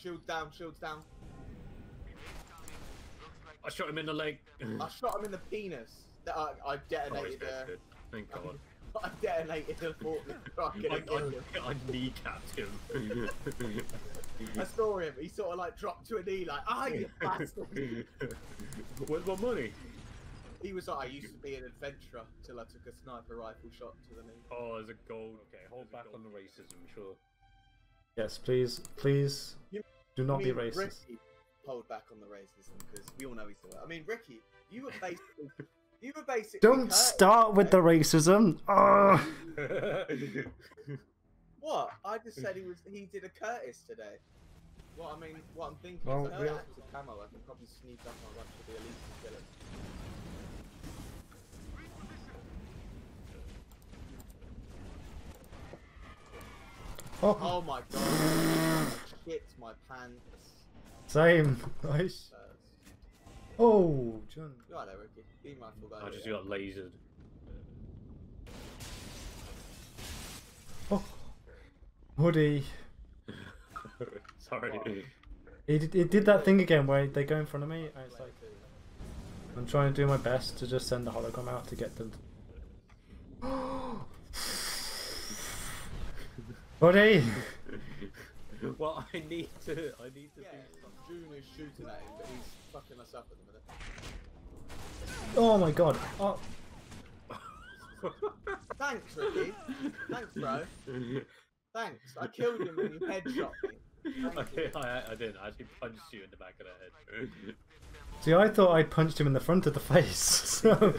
shields down, shields down. I shot him in the leg. I shot him in the penis. That I, I Oh, detonated. he's dead. uh, Thank God. I detonated a forklift rocket I, against him. I, I kneecapped him. I saw him. He sort of like dropped to a knee, like, ah, you bastard. Where's my money? He was like, I used to be an adventurer till I took a sniper rifle shot to the knee. Oh, there's a gold. Okay, hold back on the racism, sure. Yes, please, please, You- do not be racist. Ricky hold back on the racism because we all know he's the. I mean, Ricky, you were basically, you were basically. Don't Curtis, start with the racism. Ugh. What? I just said he was. He did a Curtis today. What I mean, what I'm thinking Well, is, we- Curtis with camo. I can probably sneak up on a bunch of the elites and Oh, Oh my god! Shit, my pants. same. Nice. Oh, John. you right there, Ricky. Be mindful I just got lasered. Oh, Hoody. Sorry. It, it did that thing again where they go in front of me. And it's like I'm trying to do my best to just send the hologram out to get them. Hoody. well, I need to. I need to Yeah, do. Jun is shooting at him, but he's fucking us up at the minute. Oh my god. Oh, Thanks, Ricky. Thanks, bro. Thanks. I killed him when you headshot me. Thank. I, I, I didn't. I actually punched you in the back of the head. see, I thought I punched him in the front of the face. So.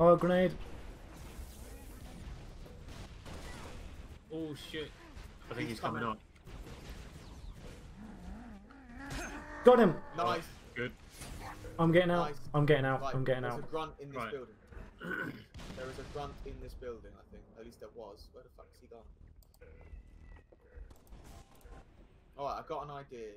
Oh, grenade. Oh shit! I think He's he's, coming, coming. up. Got him. Nice. Good. I'm getting out. Nice. I'm getting out. Right, I'm getting there's out. a grunt in this Right. building. there is a grunt in this building, I think. At least there was. Where the fuck's he gone? Alright, I've got an idea.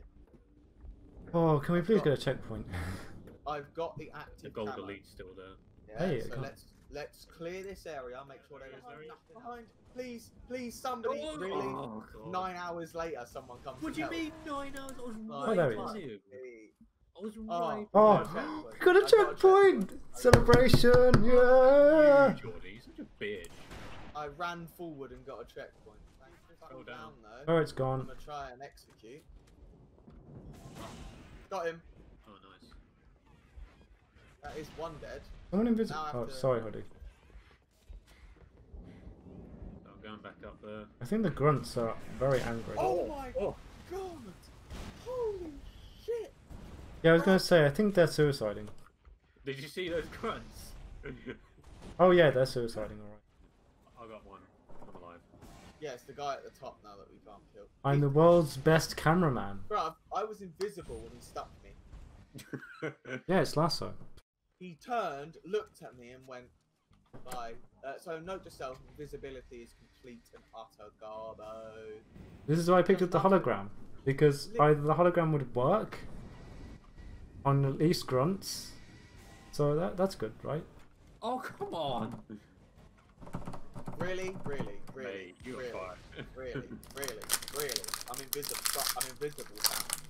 Oh, can we please get a checkpoint? I've got the active The gold camo. elite's still there. Yeah, Hey, so let's let's clear this area, make sure there is Behind, nothing behind. Please, please, somebody. Oh, really? oh, oh God. Nine hours later, someone comes. What do you help. mean nine hours? I was Oh, right there he on is. him. Hey. I was Oh. right. Oh, I've got a we got got a checkpoint! checkpoint. Celebration! Yeah! You, Jordy, you're such a bitch. I ran forward and got a checkpoint. Thanks for Slow coming down. down though. Oh, it's I'm gonna try and execute. Got him. Oh, nice. That is one dead. Someone invisible. Now I have Oh, to- sorry, Hoody. So I'm going back up there. I think the grunts are very angry. Oh, oh my Oh, god! Holy shit! Yeah, I was gonna say, I think they're suiciding. did you see those grunts? Oh yeah, they're suiciding, alright. I got one. I'm alive. Yeah, it's the guy at the top now that we can't kill. I'm the world's best cameraman. Bruv, I was invisible when he stuck me. Yeah, it's LASO. He turned, looked at me, and went, bye. Uh, so note to self, invisibility is complete and utter garbage. This is why I picked up the hologram. Because either the hologram would work on at least grunts. So that that's good, right? oh, come on. Really, really, really, Mate, you're really, fine. really, really, really. I'm invisible. I'm invisible. Now.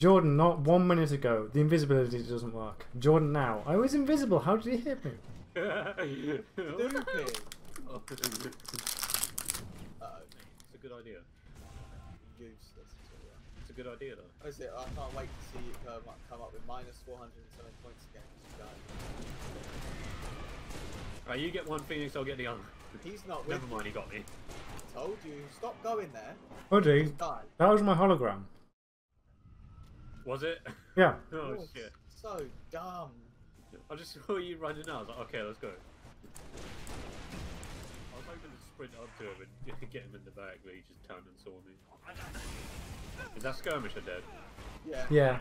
Jordan, not one minute ago, the invisibility doesn't work. Jordan, now. Oh, I was invisible, how did he hit me? Stupid. Oh, it's a good idea. Useless. It's a good idea, though. What is it? I can't wait to see it come up, come up with minus 407 points again. This guy. Right, you get one Phoenix, I'll get the other. He's not with Never you. mind, he got me. Told you. Stop going there. Hoody, Just that was my hologram. Was it? Yeah. Oh, You're shit. So dumb. I just saw you running out. I was like, okay, let's go. I was hoping to sprint up to him and get him in the back, but he just turned and saw me. Is that skirmisher dead? Yeah. Yeah.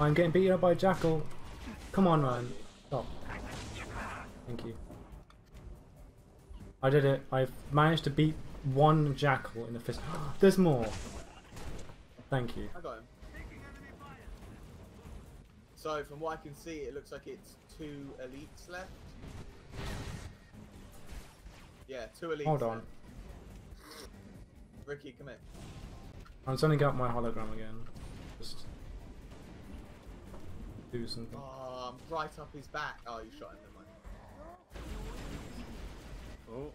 I'm getting beaten up by a Jackal. Come on, Ryan. Stop. Thank you. I did it. I've managed to beat one Jackal in the fist. There's more. Thank you. I got him. So from what I can see, it looks like it's two elites left. Yeah, two elites. Hold there. on. Ricky, come here. I'm sending out my hologram again. Just do something. Oh, I'm right up his back. Oh, you shot him. Never mind. Oh.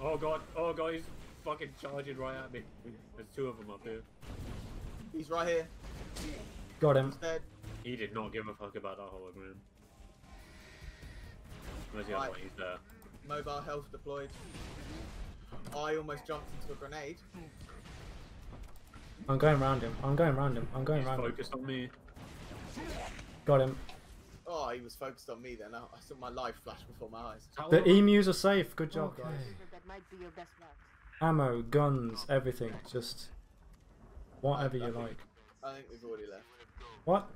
Oh god. Oh god, he's fucking charging right at me. There's two of them up here. He's right here. Got him. He's dead. He did not give a fuck about that hologram. Where's the other one? He's there. Mobile health deployed. I almost jumped into a grenade. I'm going round him. I'm going round him. I'm going He's round him. focused on me. Got him. Oh, he was focused on me then. I, I saw my life flash before my eyes. The emus are safe. Good job, Okay. guys. That might be your best route. Ammo, guns, everything. Just whatever you I think- like. I think we've already left. What?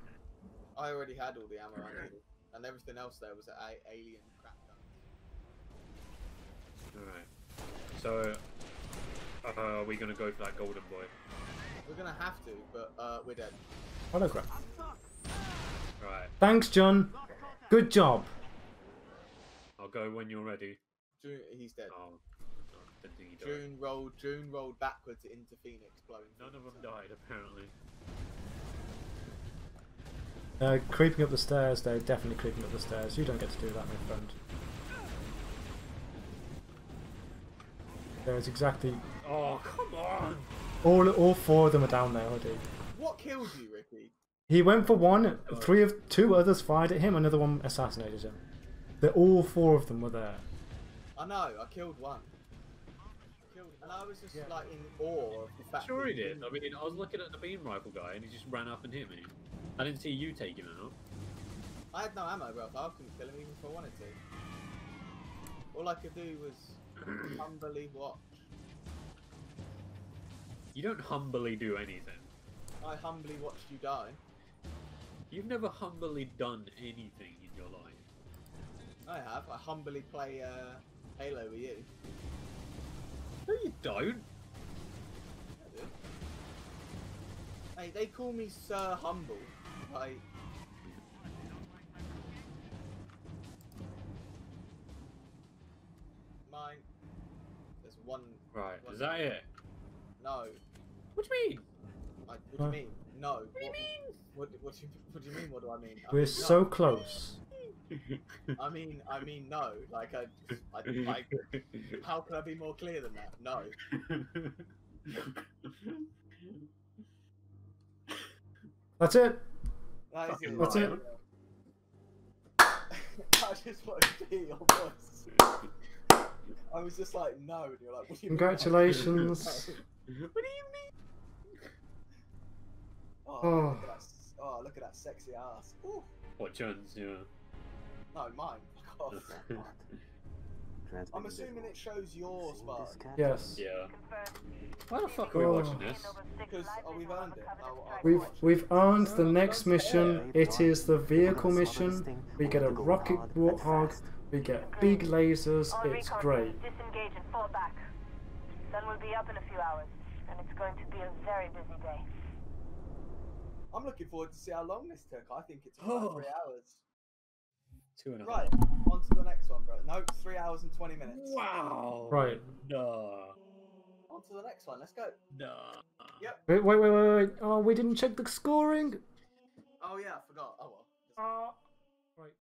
I already had all the ammo I needed, and everything else there was a alien crap gun. Alright. So, uh, are we gonna go for that golden boy? We're gonna have to, but uh, we're dead. Hologram. Right. Thanks, John. Good job. I'll go when you're ready. He's dead. Oh, I didn't think. Jun rolled. Jun rolled backwards into Phoenix, blowing. None of them Phoenix died, apparently. Uh, creeping up the stairs, they're definitely creeping up the stairs. You don't get to do that, my friend. There's exactly Oh, come on! all all four of them are down there already. What killed you, Ricky? He went for one, three of two others fired at him, another one assassinated him. They're all four of them were there. I know. I killed one. And I was just Yeah. like in awe of the fact. Sure he did. I mean, I was looking at the beam rifle guy and he just ran up and hit me. I didn't see you take him out. I had no ammo, bro. I couldn't kill him even if I wanted to. All I could do was humbly watch. You don't humbly do anything. I humbly watched you die. You've never humbly done anything in your life. I have. I humbly play uh, Halo with you. No, you don't. Hey, they call me Sir Humble. Like, mine. There's one. Right, one- is that it? No. What do you mean? I, what do you mean? No. What do you mean? What, what, do you, what do you mean? What do I mean? I We're mean, so no. close. I mean, I mean, no. Like, I, I, like, how can I be more clear than that? No. That's it. That is Fucking That's it. I just wanted to hear your voice. I was just like, no, and you're like, what do you? Congratulations. No. what do you mean? Oh, Oh. Look at that, oh, look at that sexy ass. Ooh. What Jones? Yeah. No, mine. Fuck off. I'm assuming it shows your Spartan. Yes. yeah. Why the fuck are we Oh. watching this? Because oh, we've earned it. Oh, oh, We've we've earned the next mission. It is the vehicle mission. We get a rocket warthog. We get big lasers. All It's recon great. teams disengage and fall back. Sun will be up in a few hours, and it's going to be a very busy day. I'm looking forward to see how long this took. I think it took Oh. about three hours. Two and a half. Right, on to the next one, bro. No, three hours and 20 minutes. Wow. Right. Nah. On to the next one. Let's go. Nah. Yep. Wait, wait, wait, wait, wait. Oh, we didn't check the scoring. Oh, yeah, I forgot. Oh, well. Uh, right.